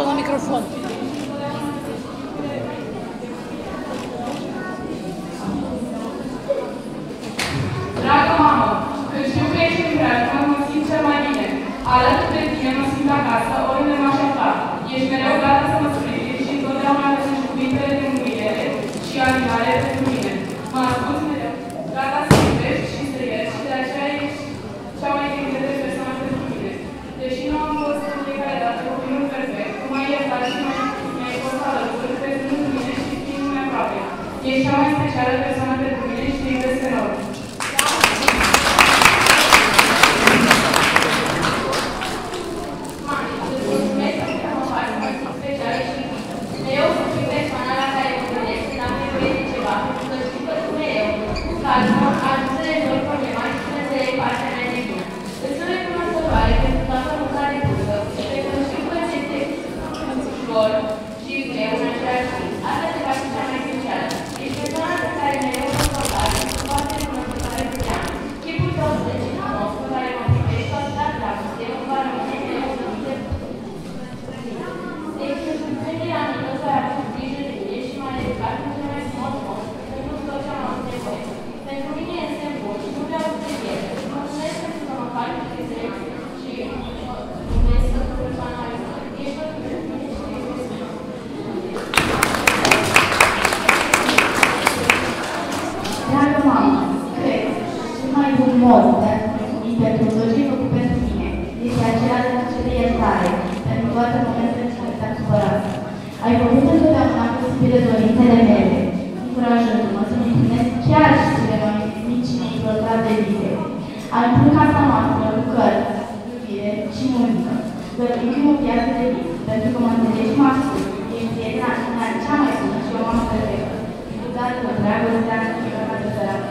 tot la microfon. Dragă mamă, când știu că ești în preajmă, mă simt cel mai bine. Alături de tine mă simt acasă, oriunde m-aș afla. Ești mereu gata să mă sprijini și întotdeauna găsești cuvintele de mângâiere și animale pentru mine. Mă ascult mereu, gata să iubești și să ierți și de aceea ești cea mai de persoană pentru mine. Deși nu am fost în fiecare dată copilul perfect, cum ai iertat și mai mi-ai fost alături, crezând în mine și fiind mai aproape. Ești cea mai specială persoană pentru mine și te iubesc enorm. Mami, îți mulțumesc pentru că mă faci să mă simt specială și mereu să fiu persoana la care mă gândesc când am nevoie de ceva, pentru că știu că tu mereu, calmă, ajungi să rezolvi problema și să înțelegi partea mea de bine. Îți sunt recunoscătoare pentru toată munca de bună, pentru că știu că ți este ușor și greu în același timp. Asta te face cea mai specială. Ești persoana pe care mereu mă contact, sunt foarte recunoscătoare pentru ea. Chipul tău de ce frumos cu care mă privești cu atâta dragoste, îmi va rămâne mereu în minte deci, înțelegerea aminte să ai avut grijă de mine și m-ai educat în cel mai frumos mod pentru tot ce am avut nevoie. Pentru mine este bun și nu vreau să te pierd. Îți mulțumesc pentru că mă faci să înțeleg și mă mulțumesc pentru persoana mai bună. Ești tot pentru mine și te iubesc. Dragă mamă, cred că cel mai bun mod de a mulțumi pentru tot ce ai făcut pentru mine este acela de a cere iertare pentru toate momentele în care te-am supărat. Ai făcut întotdeauna posibile dorințele mele, încurajându-mă să-mi împlinesc chiar și cele mai mici neimplorate de vise. Ai umplut casa noastră cu cărți, iubire și muzică. Dăruindu-mi o viață de vis, pentru că mă înțelegi și mă ascult. Ești prietena mea cea mai bună și o mamă perfectă. Dați-vă dragostea și vă de sărată.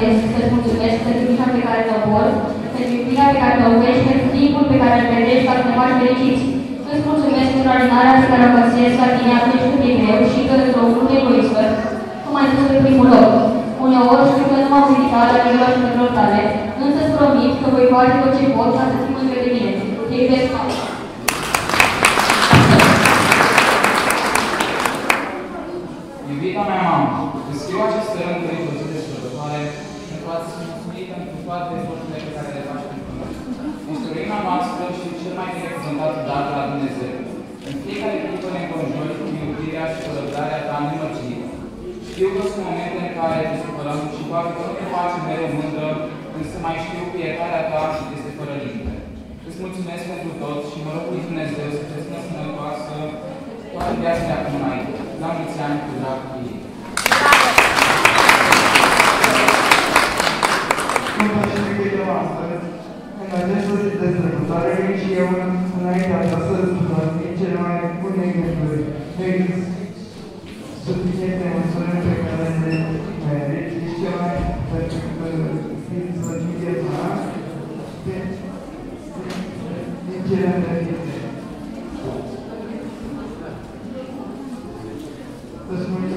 doresc să-ți mulțumesc pentru grija pe care mă port, pentru iubirea pe care mă oferi și pentru timpul pe care îl petreci ca să ne faci fericiți. Îți mulțumesc pentru alinarea pe care o găsesc la tine atunci când e greu și că într-o lume egoistă, cum ai pus pe primul loc. Uneori știu că nu m-am ridicat la nivelul așteptărilor tale, însă îți promit că voi face tot ce pot ca să fii mândră de mine. Te iubesc, mama. Iubita mea mamă, îți scriu acest rând de de sărbătoare pentru a-ți mulțumi pentru toate eforturile pe care le faci pentru noi. Instruirea noastră și cel mai bine reprezentat dar la Dumnezeu. În fiecare clipă ne înconjuri cu iubirea și răbdarea ta nemărginită. Știu că sunt momente în care te supărăm și poate că nu te faci mereu mândră, însă mai știu că iertarea ta este fără limite. Îți mulțumesc pentru tot și mă rog lui Dumnezeu să te țină sănătoasă toată viața de acum înainte. La mulți ani cu drag cu ei. Noastră, în această zi de sărbătoare și eu înainte aceasta să transmit cele mai bune gânduri. Nu există suficiente măsuri pe care le meriți. Ești cea mai perfectă ființă din viața mea, din, din cele îndrăgite. Îți mulțumesc